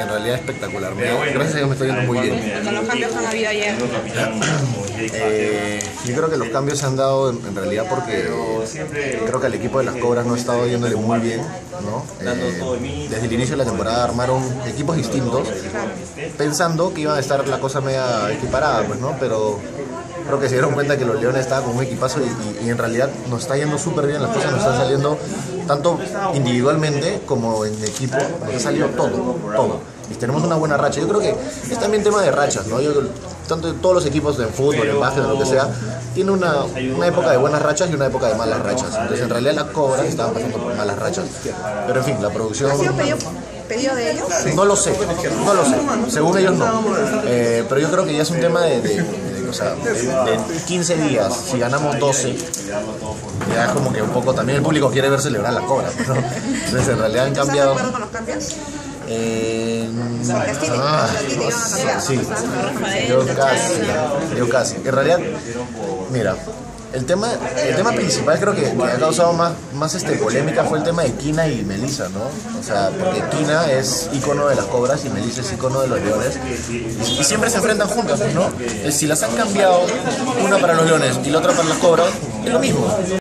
En realidad espectacular. Me- gracias a Dios me estoy yendo muy bien. Con los cambios han habido ayer. Eh, yo creo que los cambios se han dado en, en realidad porque creo que al equipo de las Cobras no ha estado yéndole muy bien. ¿no? Eh, desde el inicio de la temporada armaron equipos distintos pensando que iba a estar la cosa media equiparada, pues, ¿no? pero creo que se dieron cuenta que los Leones estaban con un equipazo y, y- y en realidad nos está yendo súper bien, las cosas nos están saliendo tanto individualmente como en equipo, nos ha salido todo, todo. Y tenemos una buena racha. Yo creo que es también tema de rachas, ¿no? Yo, tanto todos los equipos de fútbol, en básquet, lo que sea, tiene una, una época de buenas rachas y una época de malas rachas. Entonces en realidad las cobras estaban pasando por malas rachas. Pero en fin, la producción... ¿Ha sido pedido, pedido de ellos? No lo sé, no lo sé. Según ellos no. Eh, pero yo creo que ya es un tema de, de- sea, de 15 días. Si ganamos 12, ya es como que un poco también el público quiere ver celebrar la cobra. ¿no? Entonces en realidad han ¿Estás de cambiado. acuerdo con los cambios? Eh, ah, sí, yo casi, yo casi. En realidad, mira, el tema, el tema principal creo que, que ha causado más, más este, polémica fue el tema de Kina y Melissa, ¿no? O sea, porque Kina es icono de las cobras y Melissa es icono de los leones. Y, siempre se enfrentan juntas, ¿no? Si las han cambiado, una para los leones y la otra para las cobras, es lo mismo.